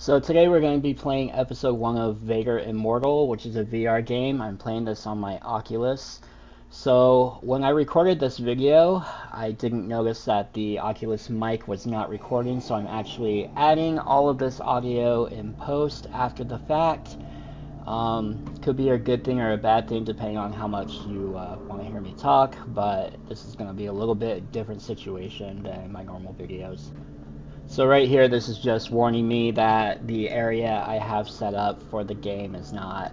So today we're going to be playing episode 1 of Vader Immortal, which is a VR game. I'm playing this on my Oculus. So when I recorded this video, I didn't notice that the Oculus mic was not recording, so I'm actually adding all of this audio in post after the fact. Um, could be a good thing or a bad thing depending on how much you uh, want to hear me talk, but this is going to be a little bit different situation than my normal videos. So right here, this is just warning me that the area I have set up for the game is not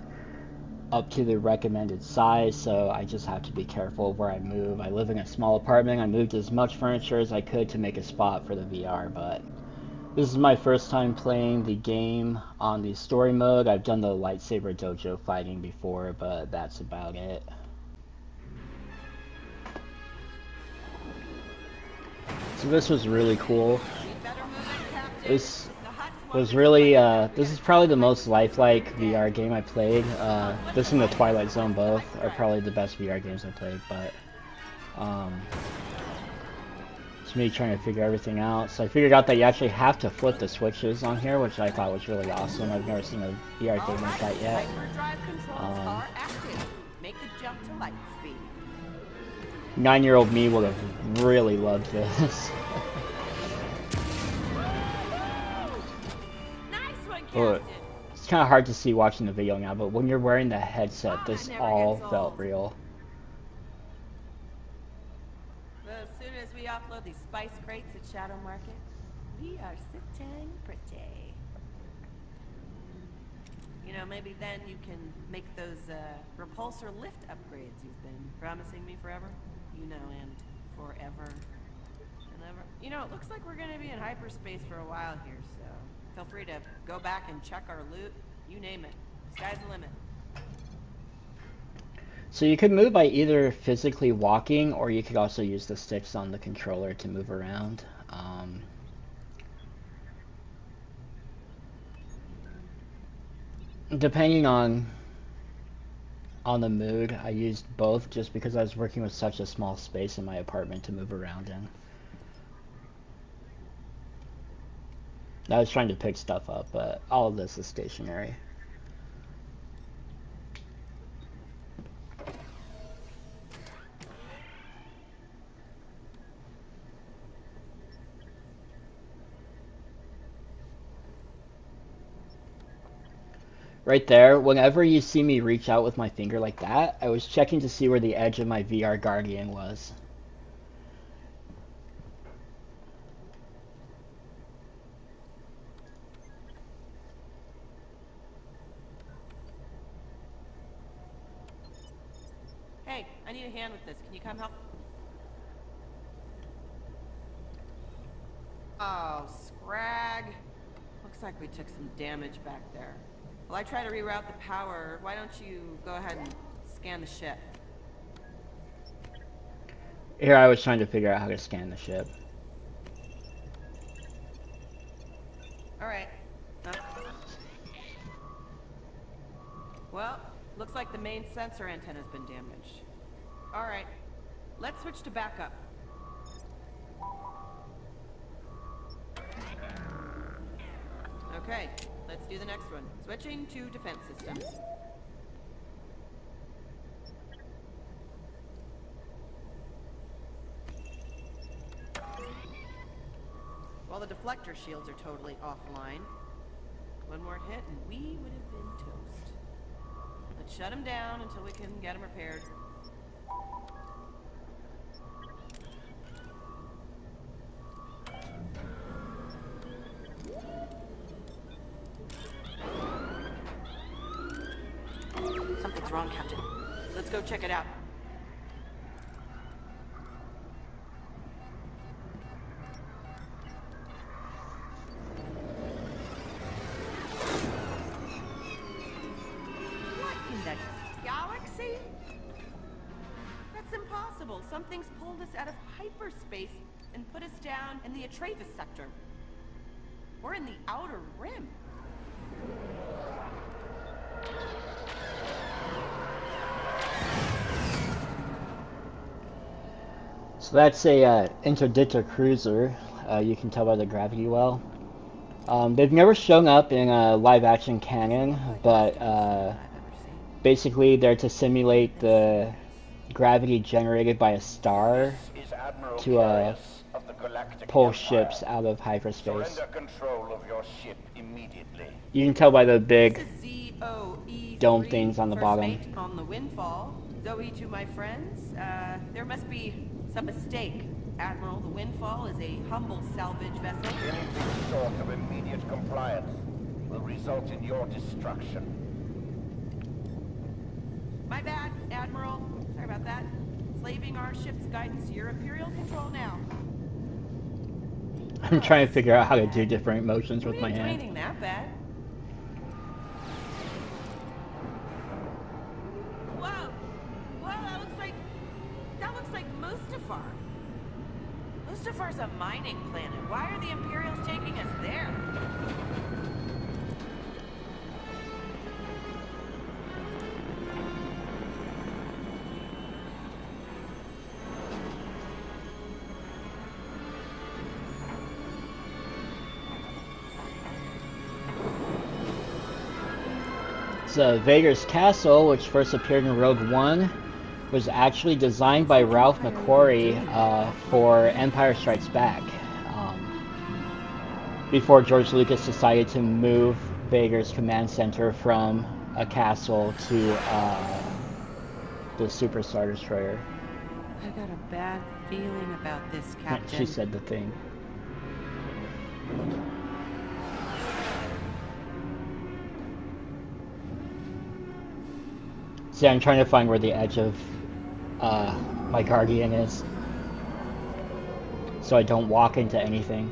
up to the recommended size, so I just have to be careful where I move. I live in a small apartment. I moved as much furniture as I could to make a spot for the VR, but this is my first time playing the game on the story mode. I've done the lightsaber dojo fighting before, but that's about it. So this was really cool. This was really, uh, this is probably the most lifelike VR game I played. Uh, this and the Twilight Zone both are probably the best VR games I played, but, um, it's me trying to figure everything out. So I figured out that you actually have to flip the switches on here, which I thought was really awesome. I've never seen a VR game like that yet. Um, Nine-year-old me would have really loved this. It's kind of hard to see watching the video now, but when you're wearing the headset, this all felt real. As soon as we offload these spice crates at Shadow Market, we are sitting pretty. You know, maybe then you can make those uh, repulsor lift upgrades you've been promising me forever. You know, and forever and ever. You know, it looks like we're gonna be in hyperspace for a while here, so Feel free to go back and check our loot. You name it. Sky's the limit. So you could move by either physically walking, or you could also use the sticks on the controller to move around. Um, depending on on the mood, I used both just because I was working with such a small space in my apartment to move around in. I was trying to pick stuff up, but all of this is stationary. Right there, whenever you see me reach out with my finger like that, I was checking to see where the edge of my VR Guardian was. Need a hand with this. Can you come help? Oh, scrag. Looks like we took some damage back there. Well, I try to reroute the power. Why don't you go ahead and scan the ship? Here, I was trying to figure out how to scan the ship. Alright. Uh, well, looks like the main sensor antenna's been damaged. Alright. Let's switch to backup. Okay, let's do the next one. Switching to defense systems. While the deflector shields are totally offline, one more hit and we would have been toast. Let's shut them down until we can get them repaired. Wrong, Captain. Let's go check it out. So that's a uh, interdictor cruiser. Uh, you can tell by the gravity well. Um, they've never shown up in a live-action canon, but uh, basically they're to simulate the gravity generated by a star to uh, pull ships out of hyperspace. You can tell by the big dome things on the bottom. On the windfall, Zoe to my friends. Uh, there must be some mistake. Admiral, the Windfall is a humble salvage vessel. Anything short of immediate compliance will result in your destruction. My bad, Admiral. Sorry about that. Slaving our ship's guidance to your Imperial control now. I'm trying to figure out how to do different motions with my hand. Anything that bad. So Vader's castle, which first appeared in Rogue One, was actually designed by Ralph McQuarrie uh, for Empire Strikes Back. Um, before George Lucas decided to move Vader's command center from a castle to uh, the Super Star Destroyer. I got a bad feeling about this, Captain. She said the thing. See, I'm trying to find where the edge of uh, my guardian is. So I don't walk into anything.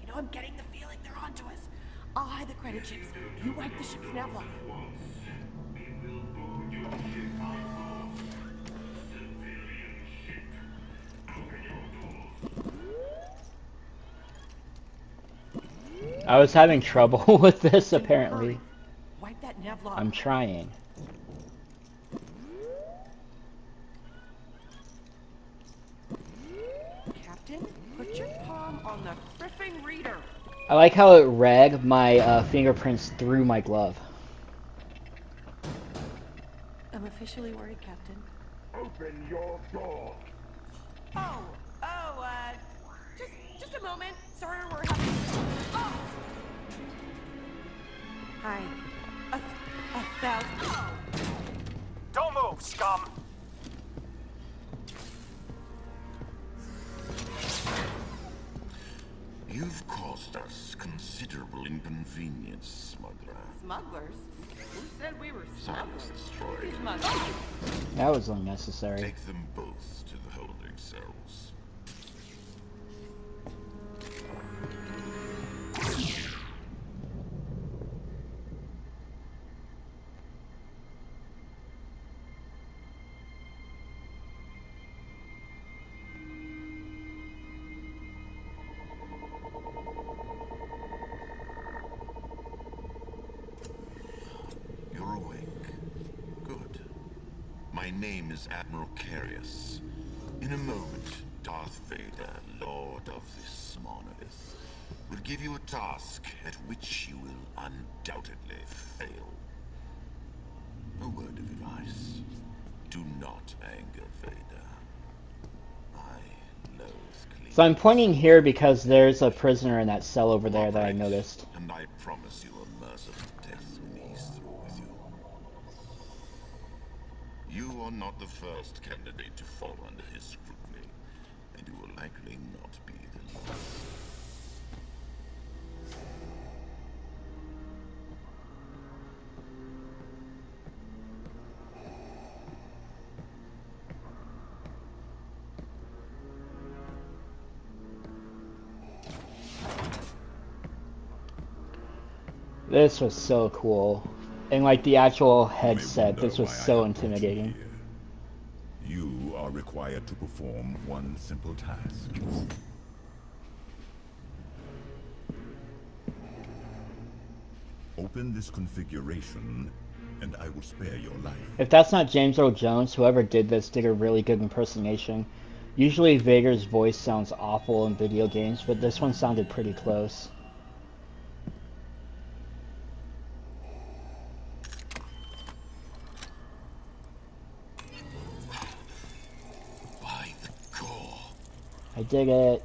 You know, I'm getting the feeling they're onto us. I'll hide the credit chips. You wipe the ship's navlock. I was having trouble with this apparently. Wipe that navlock. I'm trying. Captain, put your palm on the kriffing reader. I like how it read my uh, fingerprints through my glove. I'm officially worried, Captain. Open your door. Oh, oh, uh, just, just a moment. Sorry, we're having. Oh. Hi. A, a thousand. Don't move, scum! Caused us considerable inconvenience, smuggler. Smugglers? Who said we were Silence smugglers? destroyed. Smugglers. That was unnecessary. Take them both to the holding cells. Name is Admiral Karius. In a moment, Darth Vader, Lord of this monolith, will give you a task at which you will undoubtedly fail. A word of advice. Do not anger Vader. I loathe clean. So I'm pointing here because there's a prisoner in that cell over there that I noticed. And I promise you a merciful You are not the first candidate to fall under his scrutiny, and you will likely not be the last. This was so cool and like the actual headset. This was so intimidating. You, are required to perform one simple task. Open this configuration, and I will spare your life. If that's not James Earl Jones, whoever did this did a really good impersonation. Usually Vader's voice sounds awful in video games, but this one sounded pretty close. I dig it.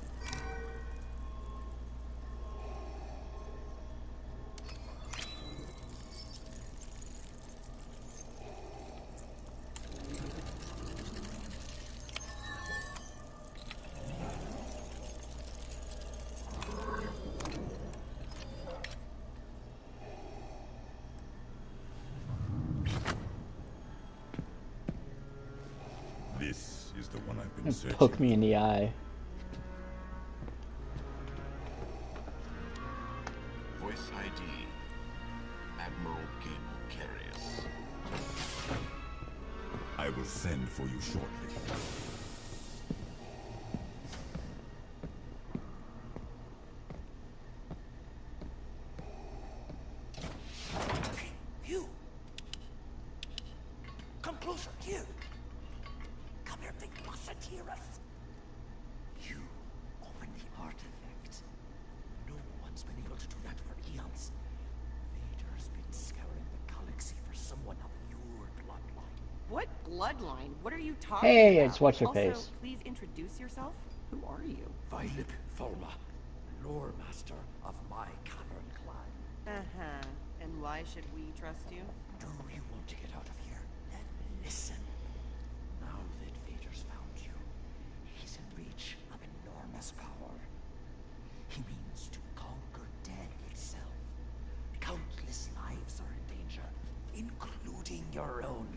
This is the one I've been searching. Poke me in the eye. You shortly. Bloodline? What are you talking Hey, about? it's what's her also, face. please introduce yourself. Who are you? Violet Fulma, lore master of my cavern clan. Uh-huh. And why should we trust you? Do you want to get out of here? Then listen. Now that Vader's found you, he's in reach of enormous power. He means to conquer death itself. Countless lives are in danger, including your own.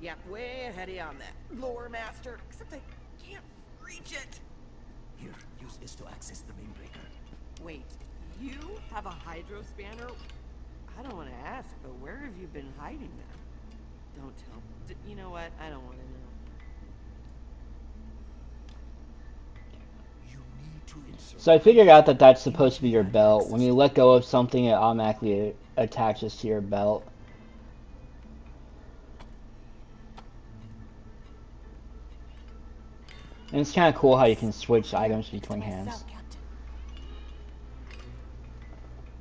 Planet. Yeah, way ahead of you on that. Lore master. Except I can't reach it. Here, use this to access the main breaker. Wait, you have a hydro spanner? I don't want to ask, but where have you been hiding that? Don't tell. D you know what? I don't want to know. You need to insert So I figured out that that's supposed to be your belt. When you let go of something, it automatically attaches to your belt. And it's kind of cool how you can switch items between hands.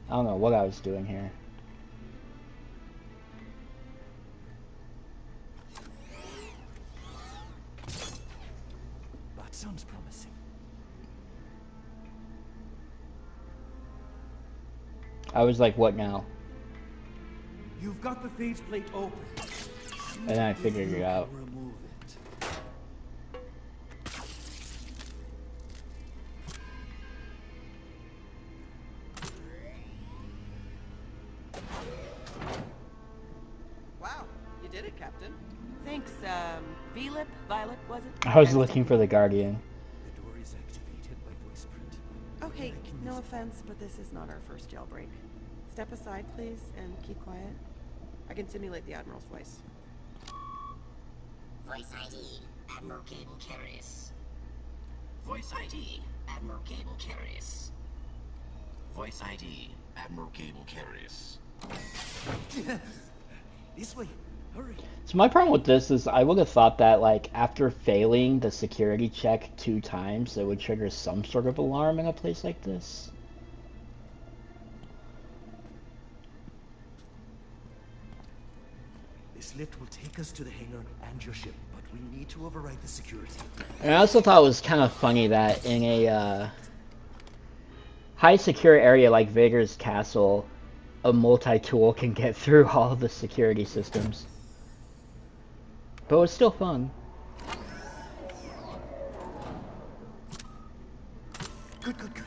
I don't know what I was doing here. That sounds promising. I was like, what now? You've got the phase plate open. And then I figured it out. Captain. Thanks, um, Velip, Violet, was it? I was looking for the Guardian. The door is activated by voice print. Okay, no offense, but this is not our first jailbreak. Step aside, please, and keep quiet. I can simulate the Admiral's voice. Voice ID, Admiral Gable Karius. Voice ID, Admiral Gable Karius. Voice ID. Admiral Gable Karius. This way. So my problem with this is I would have thought that like after failing the security check two times, it would trigger some sort of alarm in a place like this. This lift will take us to the hangar and your ship, but we need to override the security. And I also thought it was kind of funny that in a uh, high secure area like Vader's castle, a multi-tool can get through all of the security systems. But it was still fun. Good, good, good.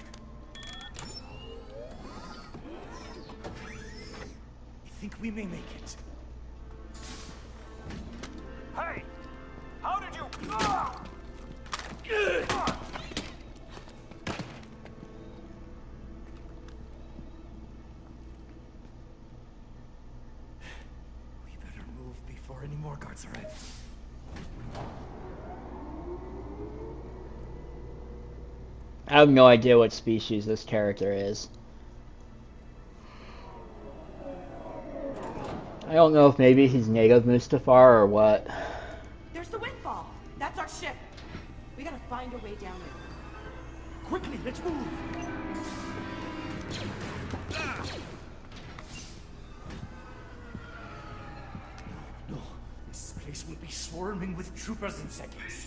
I think we may make it. Have no idea what species this character is. I don't know if maybe he's native Mustafar or what. There's the windfall. That's our ship. We gotta find a way down there. Quickly, let's move! No, this place will be swarming with troopers in seconds.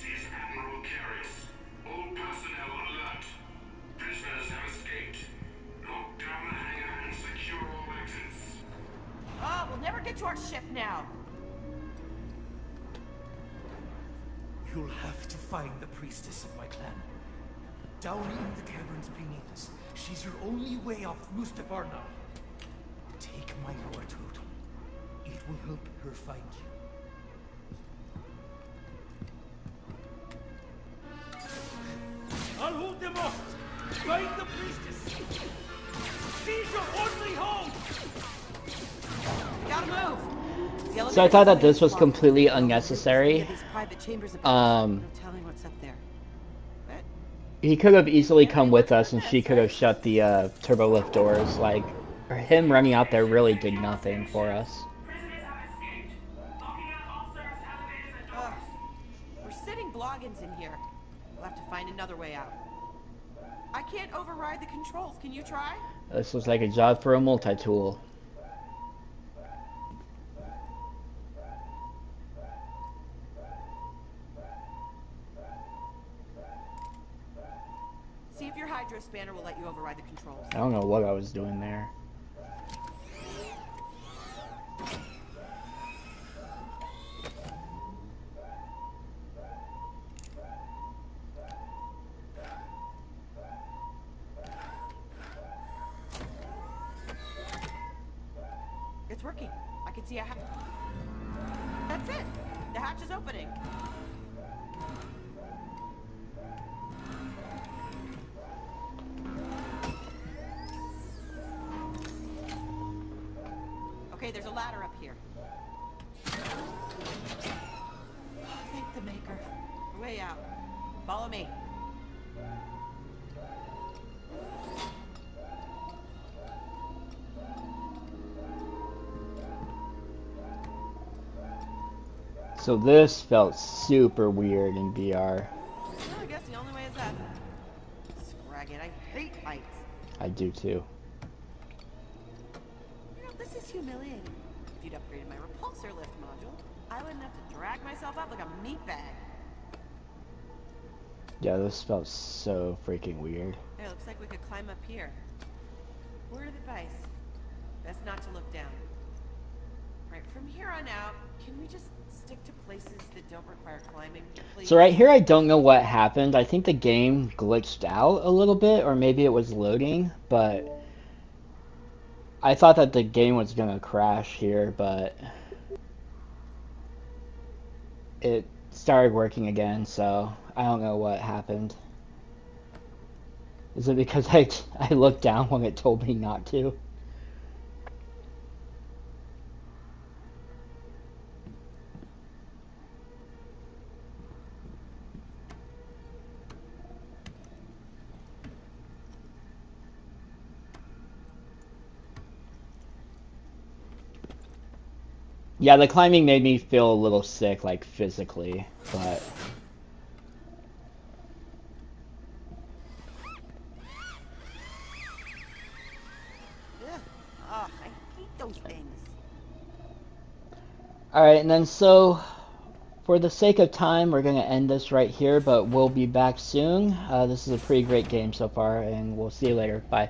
Now. You'll have to find the priestess of my clan. Down in the caverns beneath us. She's your only way off Mustafar now. Take my word to it. It will help her find you. I'll hold them off! Find the priestess! Seize your only home! Gotta move. So I thought that this was completely unnecessary. These private chambers above. Um, No telling what's up there. But He could have easily come with us and she could have shut the uh, turbo lift doors. Like, him running out there really did nothing for us. Prisoners have escaped. Locking out all service elevators and doors. ugh, we're sitting bloggins in here. We'll have to find another way out. I can't override the controls. Can you try? This was like a job for a multi-tool. See hydro spanner will let you override the controls. I don't know what I was doing there. It's working. I can see a hatch. That's it. The hatch is opening. Ladder up here. Thank the maker. Way out. Follow me. So this felt super weird in VR. Well, I guess the only way is up. Scrag it. I hate heights. I do too. You know, this is humiliating. If you'd upgraded my repulsor lift module, I wouldn't have to drag myself up like a meat bag. Yeah, this felt so freaking weird. Hey, looks like we could climb up here. Word of advice. Best not to look down. Right, from here on out, can we just stick to places that don't require climbing, please? So right here, I don't know what happened. I think the game glitched out a little bit, or maybe it was loading, but I thought that the game was gonna crash here, but it started working again, so I don't know what happened. Is it because I, I looked down when it told me not to? Yeah, the climbing made me feel a little sick, like physically, but. Alright, and then so for the sake of time, we're going to end this right here, but we'll be back soon. Uh, this is a pretty great game so far, and we'll see you later. Bye.